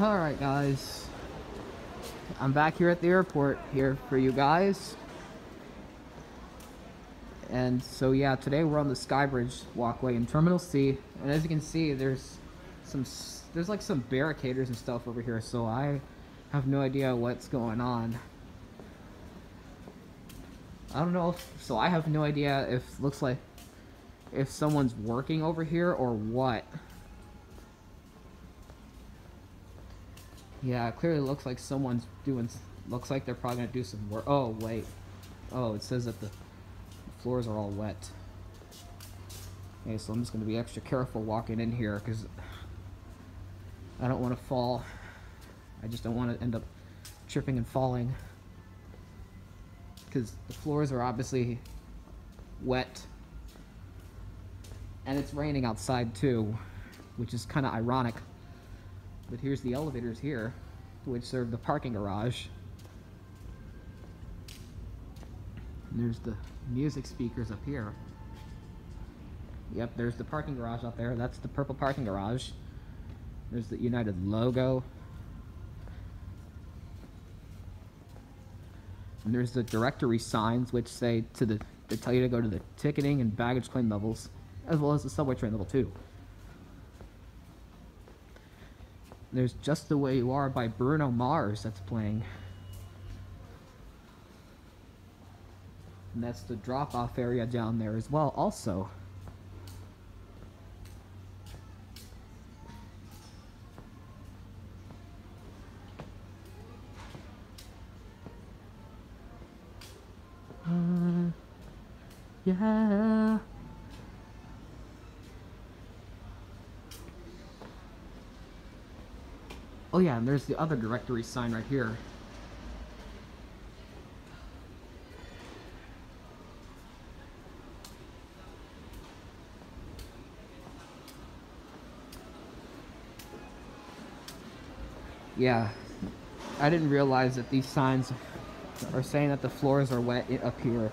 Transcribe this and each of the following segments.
Alright guys, I'm back here at the airport here for you guys. And so yeah, today we're on the Skybridge walkway in Terminal C. And as you can see, there's some, there's like some barricaders and stuff over here. So I have no idea what's going on. I don't know if, so I have no idea if looks like if someone's working over here or what. Yeah, clearly looks like someone's doing, looks like they're probably gonna do some work. Oh, wait. Oh, it says that the floors are all wet. Okay, so I'm just gonna be extra careful walking in here because I don't want to fall. I just don't want to end up tripping and falling because the floors are obviously wet and it's raining outside too which is kind of ironic but here's the elevators here which serve the parking garage. And there's the music speakers up here. Yep there's the parking garage up there. That's the purple parking garage. There's the United logo. And there's the directory signs which say to the they tell you to go to the ticketing and baggage claim levels, as well as the subway train level two. There's Just the Way You Are by Bruno Mars that's playing. And that's the drop-off area down there as well also. Uh, yeah. Oh yeah, and there's the other directory sign right here. Yeah, I didn't realize that these signs are saying that the floors are wet up here.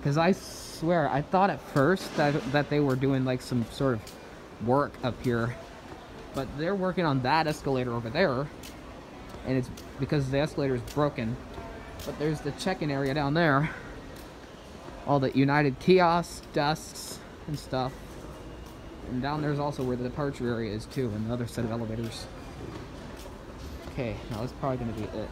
Because I swear, I thought at first that, that they were doing like some sort of work up here. But they're working on that escalator over there. And it's because the escalator is broken. But there's the check-in area down there. All the United kiosks, desks, and stuff. And down there's also where the departure area is too, and the other set of elevators. Okay, now that's probably going to be it.